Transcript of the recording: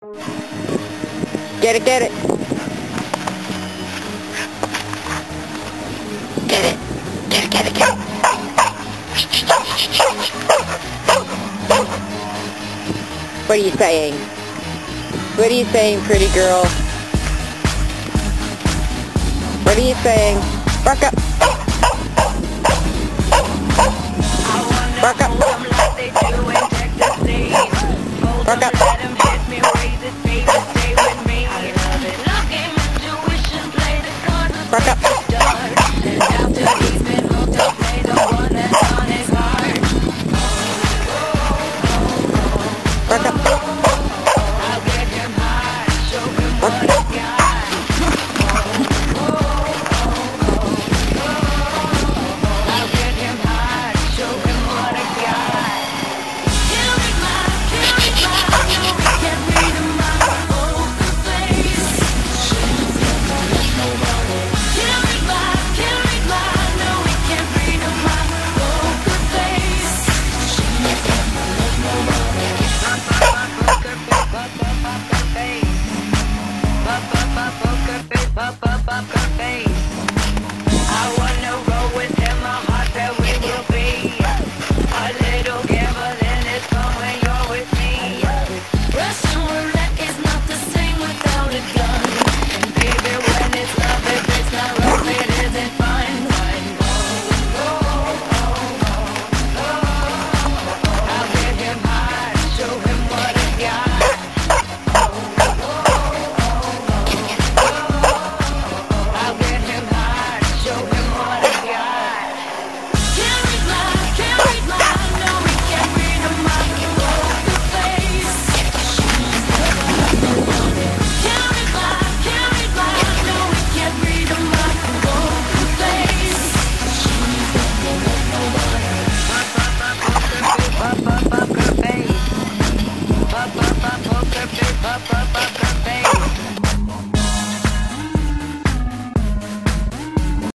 Get it, get it. Get it. Get it, get it, get it. What are you saying? What are you saying, pretty girl? What are you saying? Fuck up. What? up, up, up up face.